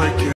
like you.